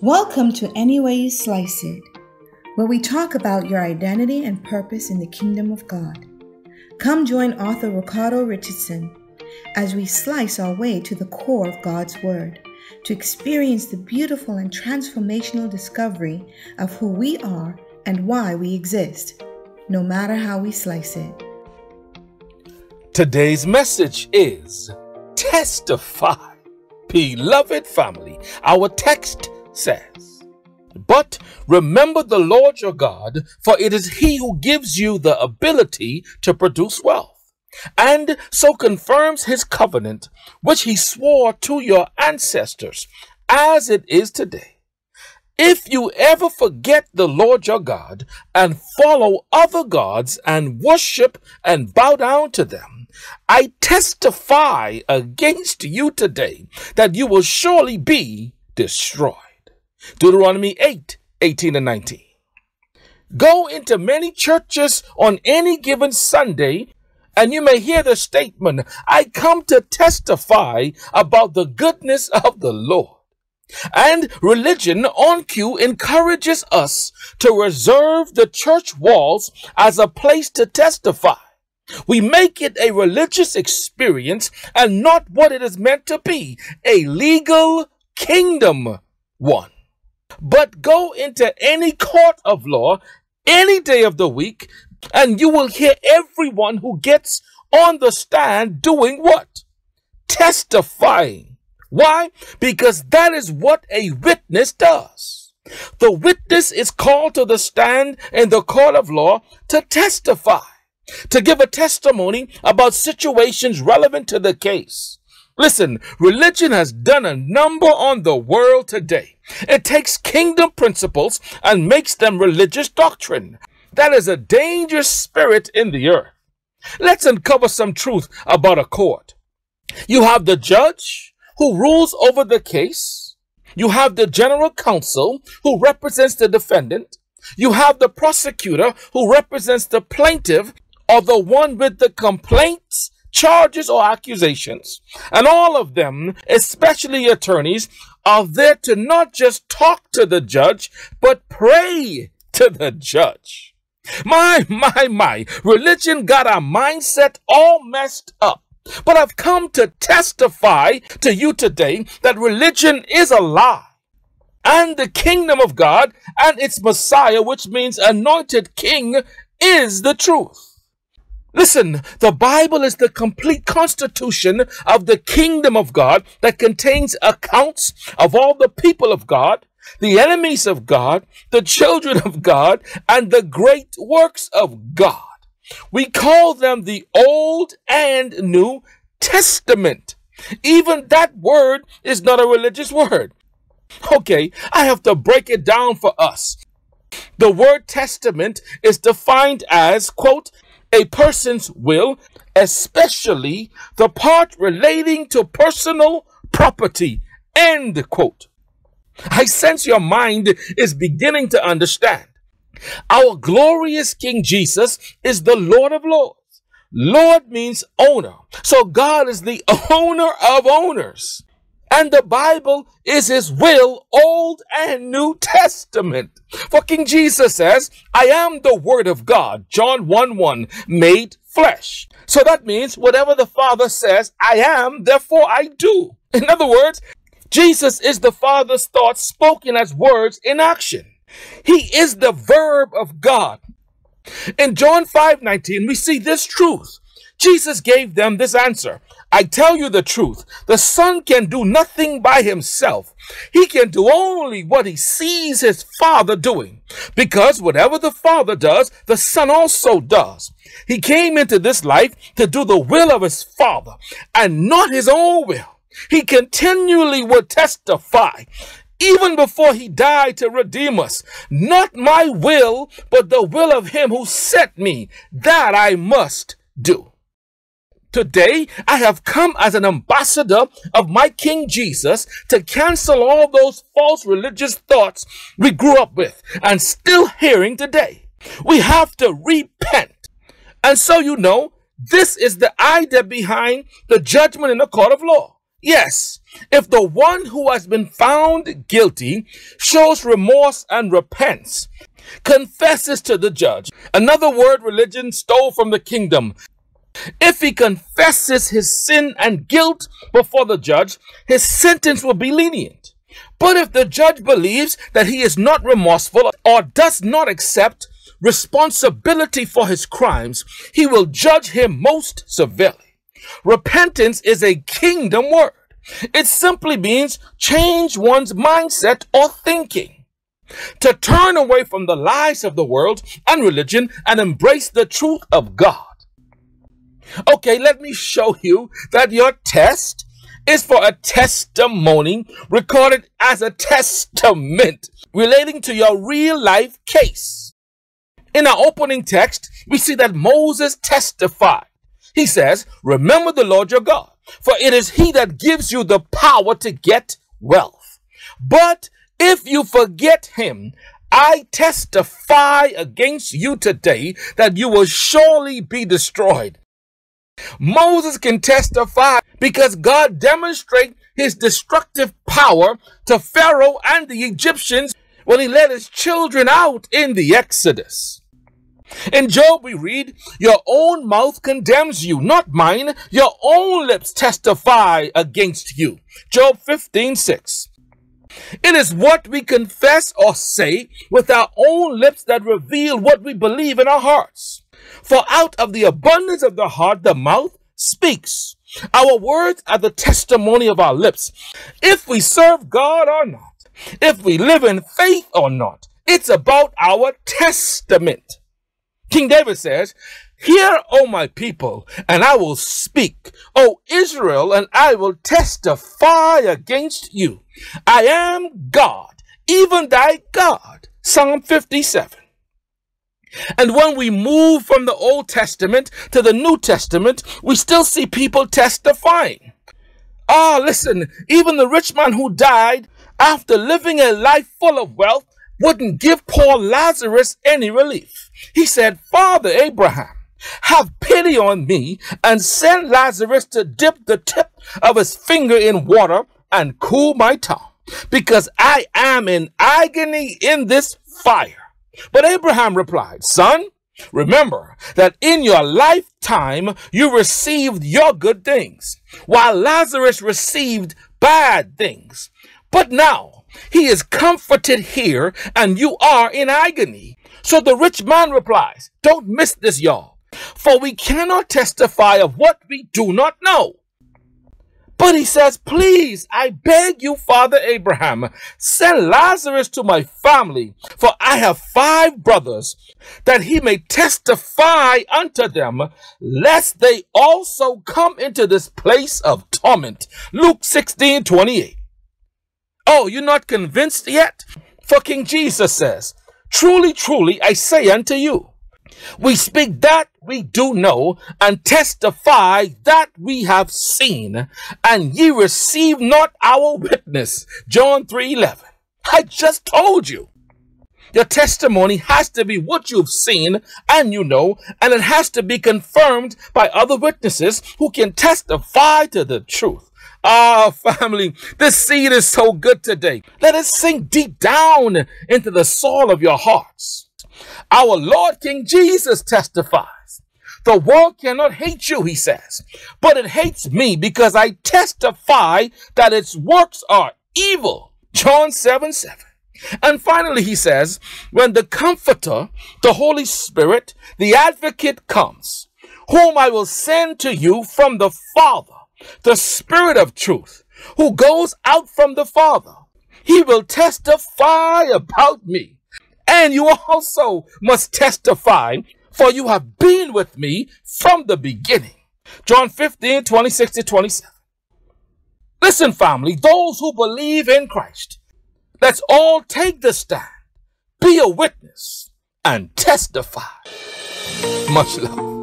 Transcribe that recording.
Welcome to Any Way You Slice It, where we talk about your identity and purpose in the kingdom of God. Come join author Ricardo Richardson as we slice our way to the core of God's Word to experience the beautiful and transformational discovery of who we are and why we exist, no matter how we slice it. Today's message is Testify, beloved family. Our text says, But remember the Lord your God, for it is he who gives you the ability to produce wealth and so confirms his covenant, which he swore to your ancestors, as it is today. If you ever forget the Lord your God and follow other gods and worship and bow down to them, I testify against you today that you will surely be destroyed. Deuteronomy 8 18 and 19. Go into many churches on any given Sunday and you may hear the statement, I come to testify about the goodness of the Lord. And religion on cue encourages us to reserve the church walls as a place to testify. We make it a religious experience and not what it is meant to be, a legal kingdom one. But go into any court of law any day of the week and you will hear everyone who gets on the stand doing what? Testifying. Why? Because that is what a witness does. The witness is called to the stand in the court of law to testify, to give a testimony about situations relevant to the case. Listen, religion has done a number on the world today. It takes kingdom principles and makes them religious doctrine. That is a dangerous spirit in the earth. Let's uncover some truth about a court. You have the judge who rules over the case. You have the general counsel who represents the defendant. You have the prosecutor who represents the plaintiff or the one with the complaints, charges, or accusations. And all of them, especially attorneys, are there to not just talk to the judge, but pray to the judge. My, my, my, religion got our mindset all messed up. But I've come to testify to you today that religion is a lie. And the kingdom of God and its Messiah, which means anointed king, is the truth. Listen, the Bible is the complete constitution of the kingdom of God that contains accounts of all the people of God the enemies of God, the children of God, and the great works of God. We call them the Old and New Testament. Even that word is not a religious word. Okay, I have to break it down for us. The word testament is defined as, quote, a person's will, especially the part relating to personal property, end quote. I sense your mind is beginning to understand. Our glorious King Jesus is the Lord of Lords. Lord means owner. So God is the owner of owners. And the Bible is his will, Old and New Testament. For King Jesus says, I am the Word of God, John 1 1, made flesh. So that means whatever the Father says, I am, therefore I do. In other words, Jesus is the Father's thoughts spoken as words in action. He is the verb of God. In John 5 19, we see this truth. Jesus gave them this answer I tell you the truth, the Son can do nothing by himself. He can do only what he sees his Father doing. Because whatever the Father does, the Son also does. He came into this life to do the will of his Father and not his own will. He continually would testify, even before he died to redeem us. Not my will, but the will of him who sent me. That I must do. Today, I have come as an ambassador of my King Jesus to cancel all those false religious thoughts we grew up with and still hearing today. We have to repent. And so you know, this is the idea behind the judgment in the court of law. Yes, if the one who has been found guilty shows remorse and repents, confesses to the judge, another word religion stole from the kingdom, if he confesses his sin and guilt before the judge, his sentence will be lenient. But if the judge believes that he is not remorseful or does not accept responsibility for his crimes, he will judge him most severely. Repentance is a kingdom word. It simply means change one's mindset or thinking. To turn away from the lies of the world and religion and embrace the truth of God. Okay, let me show you that your test is for a testimony recorded as a testament relating to your real life case. In our opening text, we see that Moses testified. He says, Remember the Lord your God, for it is he that gives you the power to get wealth. But if you forget him, I testify against you today that you will surely be destroyed. Moses can testify because God demonstrated his destructive power to Pharaoh and the Egyptians when he led his children out in the Exodus. In Job, we read, Your own mouth condemns you, not mine. Your own lips testify against you. Job 15 6. It is what we confess or say with our own lips that reveal what we believe in our hearts. For out of the abundance of the heart, the mouth speaks. Our words are the testimony of our lips. If we serve God or not, if we live in faith or not, it's about our testament. King David says, Hear, O my people, and I will speak. O Israel, and I will testify against you. I am God, even thy God. Psalm 57. And when we move from the Old Testament to the New Testament, we still see people testifying. Ah, listen, even the rich man who died after living a life full of wealth wouldn't give poor Lazarus any relief. He said, Father Abraham, have pity on me and send Lazarus to dip the tip of his finger in water and cool my tongue, because I am in agony in this fire. But Abraham replied, Son, remember that in your lifetime you received your good things, while Lazarus received bad things. But now he is comforted here, and you are in agony. So the rich man replies, Don't miss this, y'all, for we cannot testify of what we do not know. But he says, Please, I beg you, Father Abraham, send Lazarus to my family, for I have five brothers, that he may testify unto them, lest they also come into this place of torment. Luke 16 28. Oh, you're not convinced yet? Fucking Jesus says, Truly, truly, I say unto you, we speak that we do know and testify that we have seen, and ye receive not our witness. John 3 11. I just told you. Your testimony has to be what you've seen and you know, and it has to be confirmed by other witnesses who can testify to the truth. Ah, family, this seed is so good today. Let it sink deep down into the soul of your hearts. Our Lord King Jesus testifies. The world cannot hate you, he says, but it hates me because I testify that its works are evil. John 7 7. And finally, he says, when the Comforter, the Holy Spirit, the Advocate comes, whom I will send to you from the Father, the Spirit of truth, who goes out from the Father, he will testify about me. And you also must testify, for you have been with me from the beginning. John 15, 26 to 27. Listen, family, those who believe in Christ, let's all take the stand, be a witness, and testify. Much love.